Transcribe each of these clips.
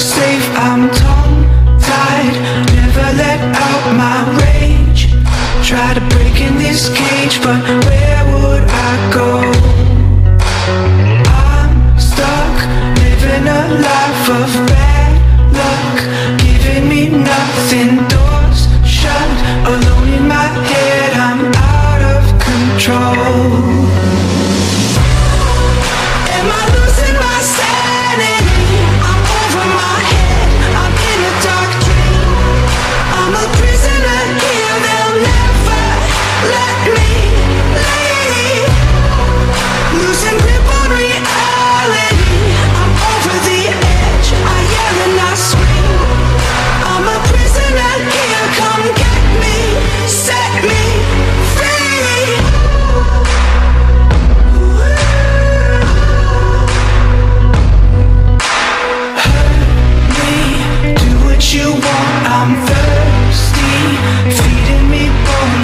safe, I'm tongue-tied. Never let out my rage. Try to break in this cage, but where would I go? I'm stuck, living a life of bad luck. Giving me nothing, doors shut. Alone in my head, I'm out of control.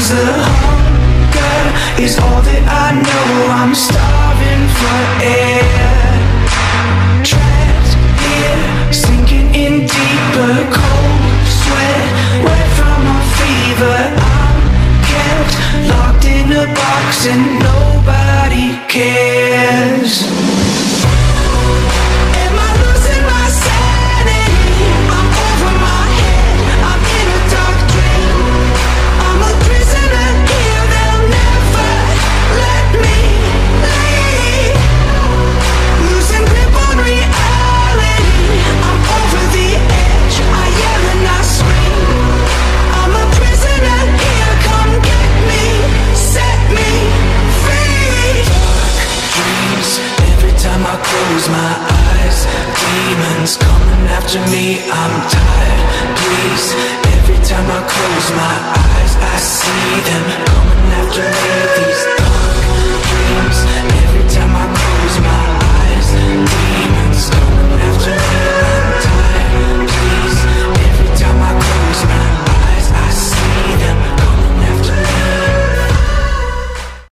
The hunger is all that I know. I'm starving for air. Trapped here, sinking in deeper cold sweat, wet from a fever. I'm kept locked in a box and nobody cares. Close my eyes. Demons coming after me. I'm tired. Please, every time I close my eyes, I see them coming after me.